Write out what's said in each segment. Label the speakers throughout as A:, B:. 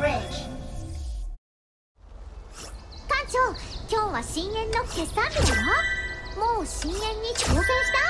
A: Bridge.
B: 館長今日は深淵の決算日だよもう深淵に挑戦した？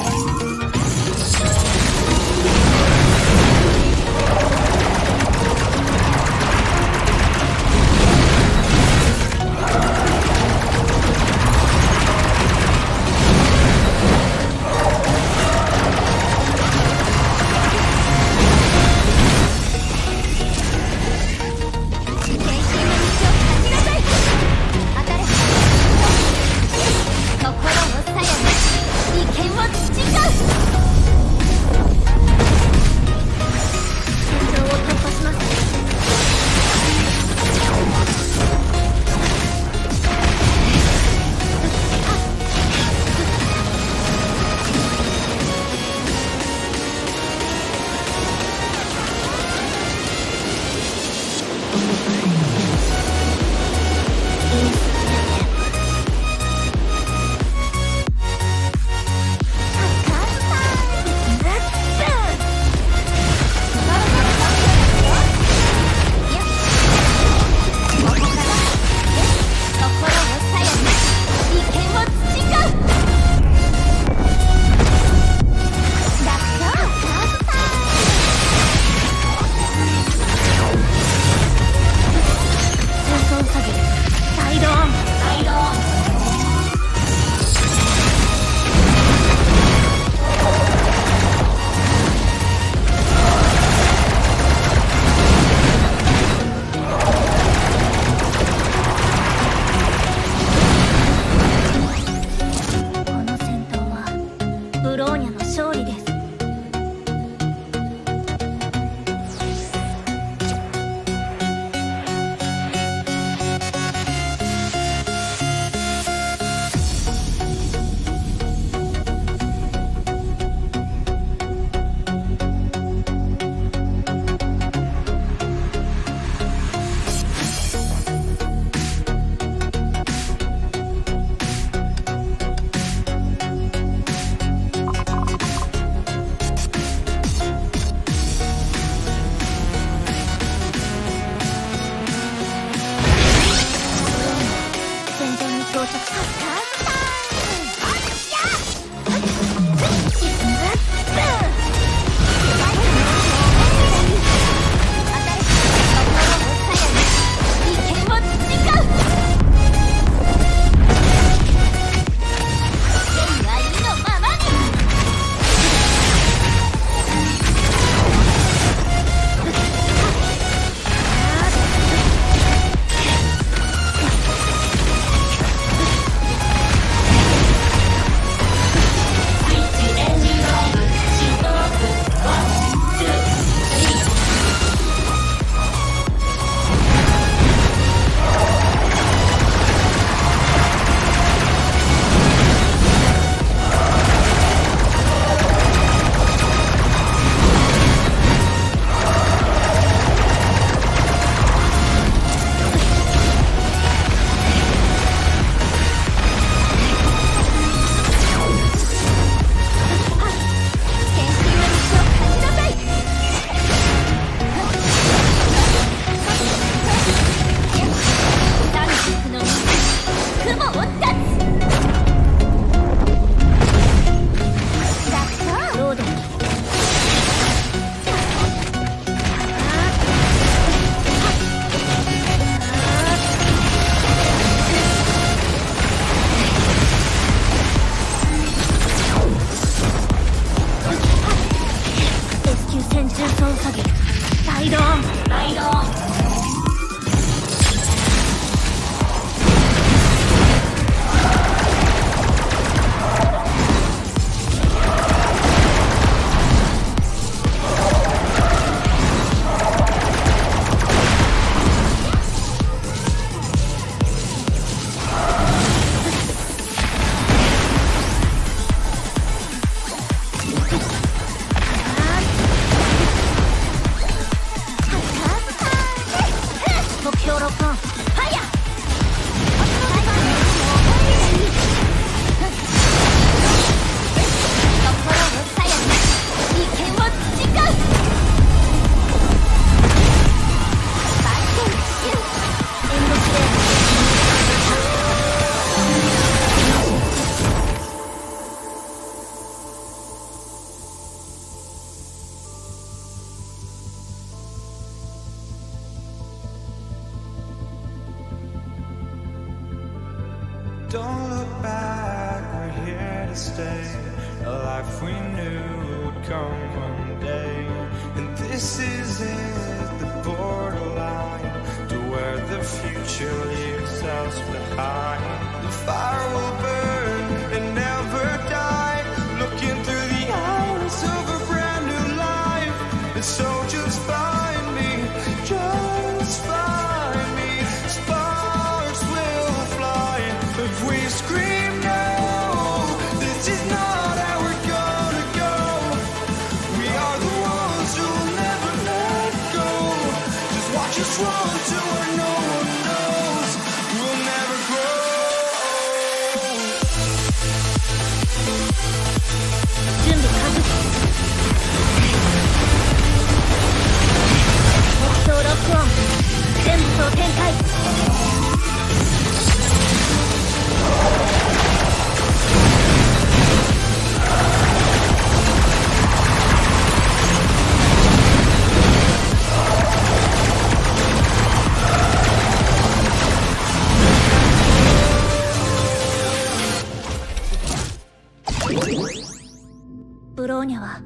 A: ブローニャは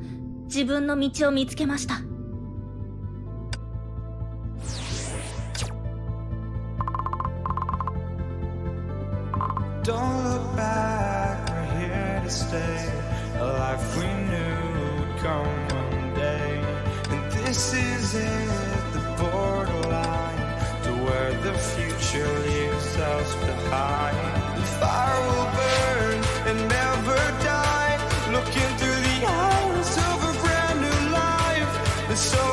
A: 自分の道を見つけました。
C: Behind. So.